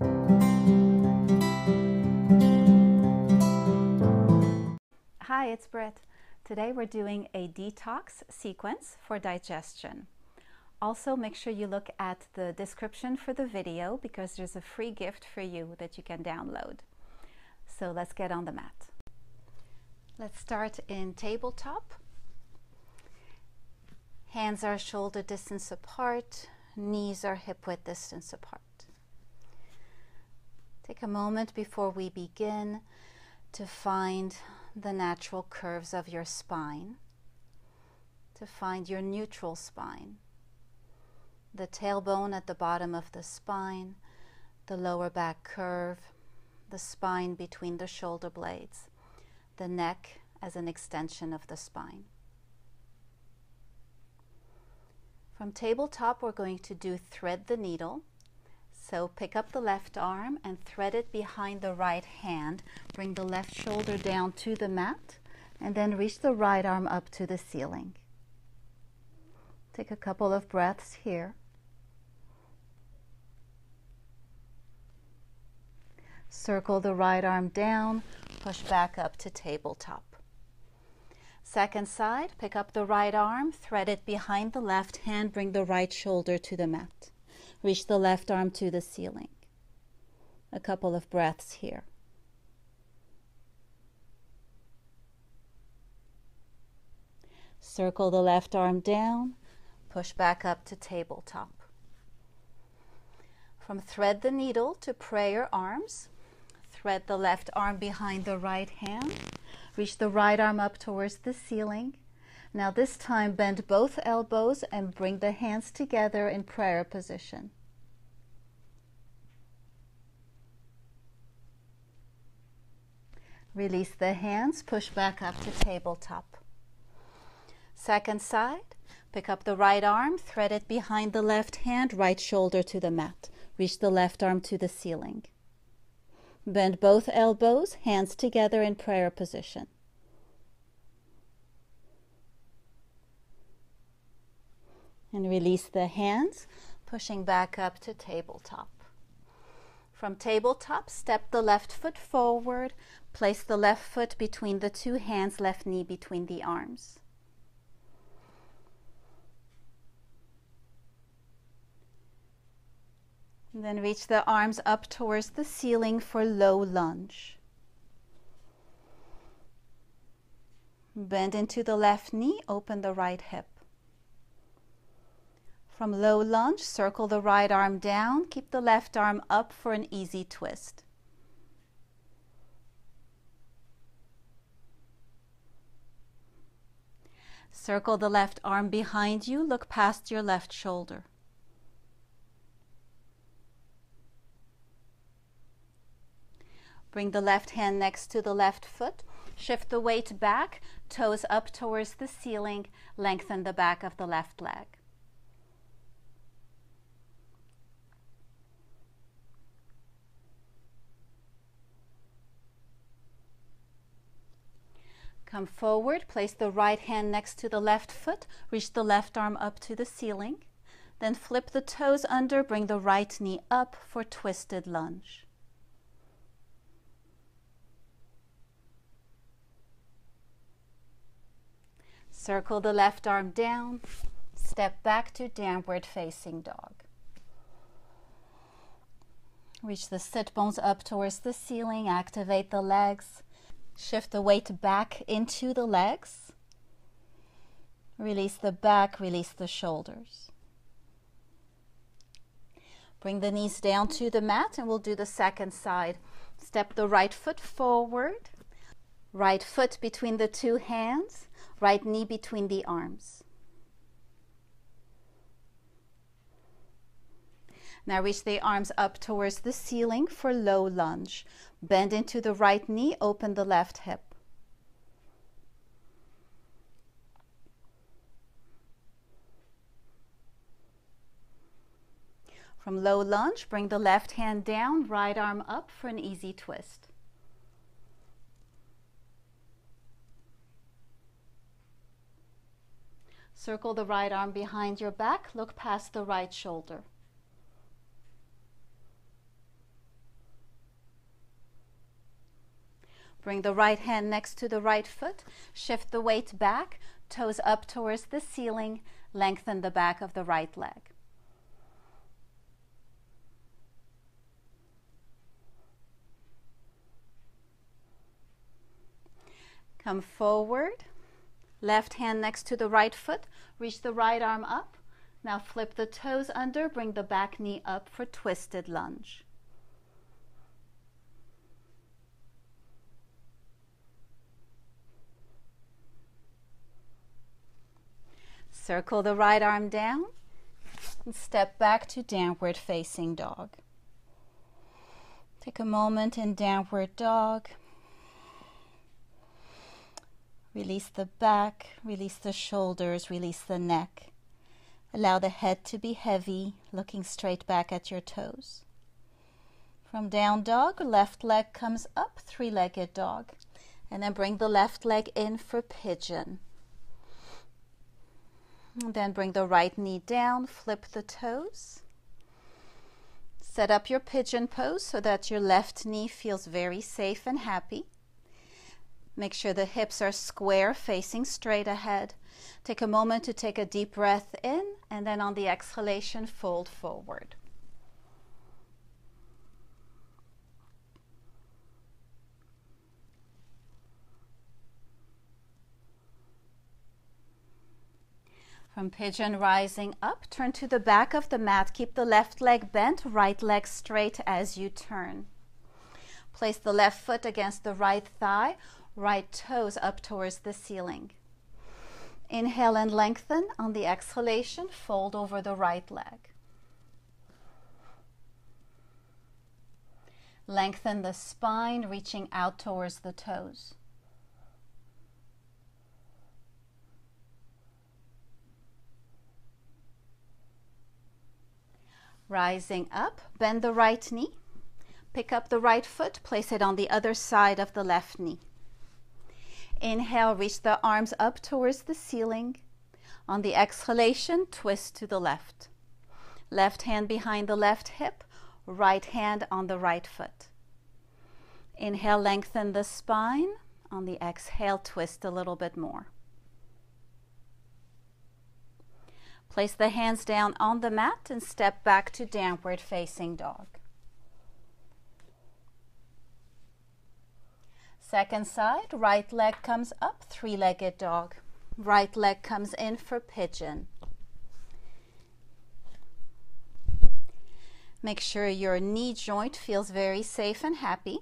Hi, it's Britt. Today we're doing a detox sequence for digestion. Also, make sure you look at the description for the video because there's a free gift for you that you can download. So let's get on the mat. Let's start in tabletop. Hands are shoulder distance apart, knees are hip width distance apart. Take a moment before we begin to find the natural curves of your spine, to find your neutral spine, the tailbone at the bottom of the spine, the lower back curve, the spine between the shoulder blades, the neck as an extension of the spine. From tabletop, we're going to do thread the needle. So pick up the left arm and thread it behind the right hand. Bring the left shoulder down to the mat and then reach the right arm up to the ceiling. Take a couple of breaths here. Circle the right arm down, push back up to tabletop. Second side, pick up the right arm, thread it behind the left hand, bring the right shoulder to the mat. Reach the left arm to the ceiling. A couple of breaths here. Circle the left arm down, push back up to tabletop. From thread the needle to prayer arms, thread the left arm behind the right hand, reach the right arm up towards the ceiling, now this time bend both elbows and bring the hands together in prayer position. Release the hands, push back up to tabletop. Second side, pick up the right arm, thread it behind the left hand, right shoulder to the mat. Reach the left arm to the ceiling. Bend both elbows, hands together in prayer position. And release the hands, pushing back up to tabletop. From tabletop, step the left foot forward, place the left foot between the two hands, left knee between the arms. And then reach the arms up towards the ceiling for low lunge. Bend into the left knee, open the right hip. From low lunge, circle the right arm down. Keep the left arm up for an easy twist. Circle the left arm behind you. Look past your left shoulder. Bring the left hand next to the left foot. Shift the weight back, toes up towards the ceiling. Lengthen the back of the left leg. Come forward, place the right hand next to the left foot, reach the left arm up to the ceiling. Then flip the toes under, bring the right knee up for twisted lunge. Circle the left arm down, step back to downward facing dog. Reach the sit bones up towards the ceiling, activate the legs. Shift the weight back into the legs. Release the back, release the shoulders. Bring the knees down to the mat and we'll do the second side. Step the right foot forward, right foot between the two hands, right knee between the arms. Now reach the arms up towards the ceiling for low lunge. Bend into the right knee, open the left hip. From low lunge, bring the left hand down, right arm up for an easy twist. Circle the right arm behind your back, look past the right shoulder. Bring the right hand next to the right foot. Shift the weight back, toes up towards the ceiling. Lengthen the back of the right leg. Come forward. Left hand next to the right foot. Reach the right arm up. Now flip the toes under. Bring the back knee up for twisted lunge. Circle the right arm down and step back to downward facing dog. Take a moment in downward dog. Release the back, release the shoulders, release the neck. Allow the head to be heavy, looking straight back at your toes. From down dog, left leg comes up, three legged dog. And then bring the left leg in for pigeon. Then bring the right knee down, flip the toes. Set up your pigeon pose so that your left knee feels very safe and happy. Make sure the hips are square, facing straight ahead. Take a moment to take a deep breath in, and then on the exhalation, fold forward. From pigeon rising up, turn to the back of the mat. Keep the left leg bent, right leg straight as you turn. Place the left foot against the right thigh, right toes up towards the ceiling. Inhale and lengthen. On the exhalation, fold over the right leg. Lengthen the spine, reaching out towards the toes. Rising up, bend the right knee. Pick up the right foot, place it on the other side of the left knee. Inhale, reach the arms up towards the ceiling. On the exhalation, twist to the left. Left hand behind the left hip, right hand on the right foot. Inhale, lengthen the spine. On the exhale, twist a little bit more. Place the hands down on the mat and step back to downward facing dog. Second side, right leg comes up, three-legged dog. Right leg comes in for pigeon. Make sure your knee joint feels very safe and happy.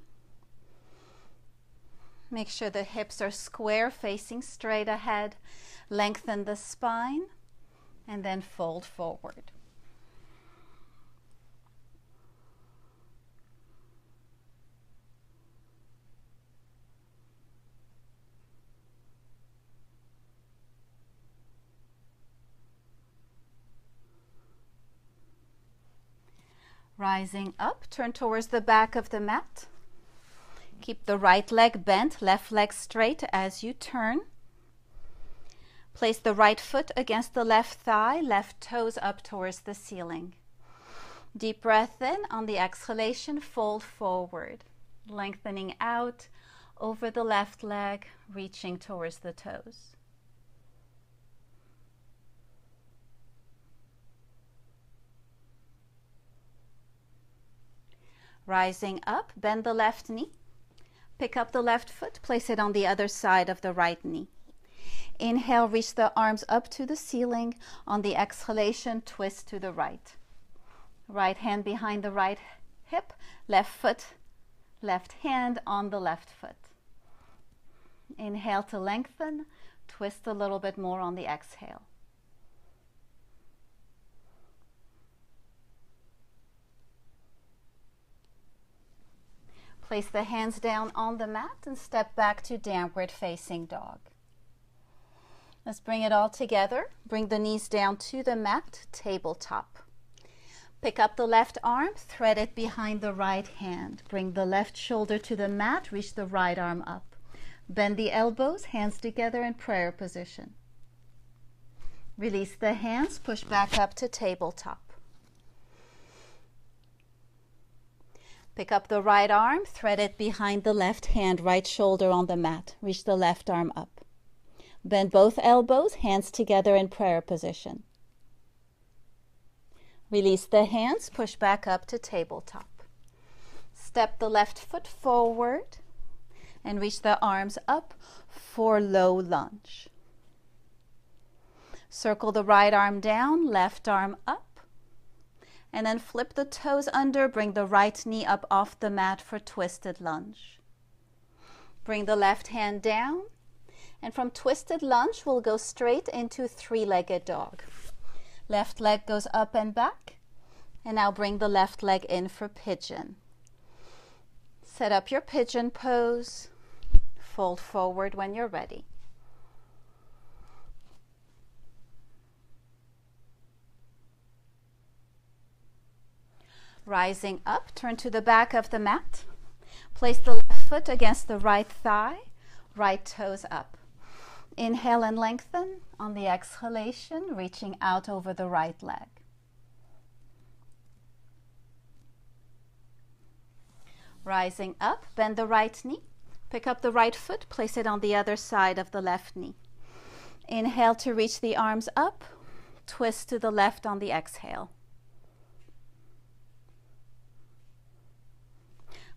Make sure the hips are square, facing straight ahead. Lengthen the spine and then fold forward. Rising up, turn towards the back of the mat. Keep the right leg bent, left leg straight as you turn. Place the right foot against the left thigh, left toes up towards the ceiling. Deep breath in. On the exhalation, fold forward, lengthening out over the left leg, reaching towards the toes. Rising up, bend the left knee. Pick up the left foot, place it on the other side of the right knee. Inhale, reach the arms up to the ceiling. On the exhalation, twist to the right. Right hand behind the right hip, left foot, left hand on the left foot. Inhale to lengthen, twist a little bit more on the exhale. Place the hands down on the mat and step back to downward facing dog. Let's bring it all together. Bring the knees down to the mat, tabletop. Pick up the left arm, thread it behind the right hand. Bring the left shoulder to the mat, reach the right arm up. Bend the elbows, hands together in prayer position. Release the hands, push back up to tabletop. Pick up the right arm, thread it behind the left hand, right shoulder on the mat. Reach the left arm up. Bend both elbows, hands together in prayer position. Release the hands, push back up to tabletop. Step the left foot forward and reach the arms up for low lunge. Circle the right arm down, left arm up and then flip the toes under, bring the right knee up off the mat for twisted lunge. Bring the left hand down, and from twisted lunge, we'll go straight into three-legged dog. Left leg goes up and back, and now bring the left leg in for pigeon. Set up your pigeon pose, fold forward when you're ready. Rising up, turn to the back of the mat. Place the left foot against the right thigh, right toes up. Inhale and lengthen. On the exhalation, reaching out over the right leg. Rising up, bend the right knee. Pick up the right foot, place it on the other side of the left knee. Inhale to reach the arms up, twist to the left on the exhale.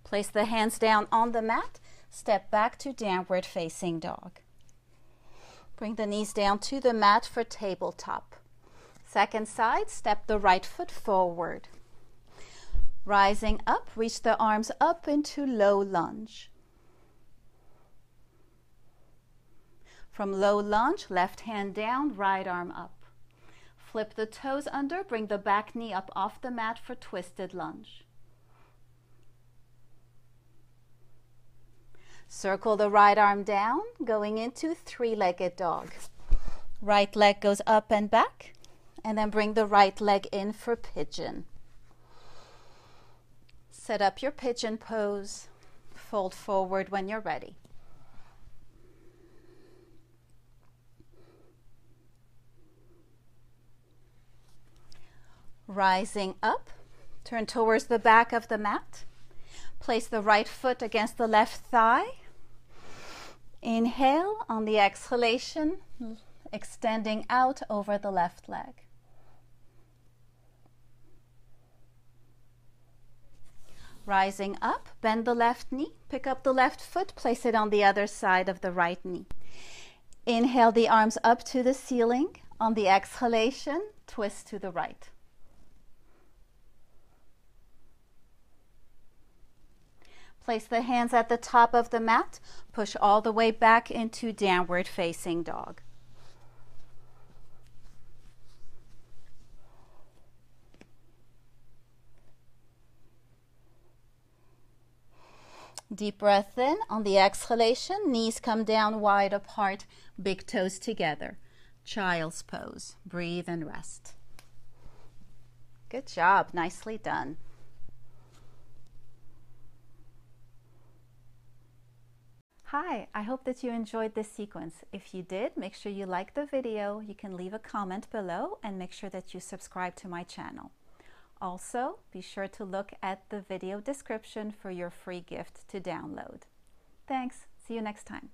Place the hands down on the mat. Step back to downward facing dog. Bring the knees down to the mat for tabletop. Second side, step the right foot forward. Rising up, reach the arms up into low lunge. From low lunge, left hand down, right arm up. Flip the toes under, bring the back knee up off the mat for twisted lunge. Circle the right arm down, going into three-legged dog. Right leg goes up and back, and then bring the right leg in for pigeon. Set up your pigeon pose. Fold forward when you're ready. Rising up, turn towards the back of the mat. Place the right foot against the left thigh. Inhale on the exhalation, extending out over the left leg. Rising up, bend the left knee, pick up the left foot, place it on the other side of the right knee. Inhale the arms up to the ceiling. On the exhalation, twist to the right. Place the hands at the top of the mat. Push all the way back into downward facing dog. Deep breath in. On the exhalation, knees come down wide apart, big toes together. Child's pose. Breathe and rest. Good job. Nicely done. Hi, I hope that you enjoyed this sequence. If you did, make sure you like the video, you can leave a comment below and make sure that you subscribe to my channel. Also, be sure to look at the video description for your free gift to download. Thanks, see you next time.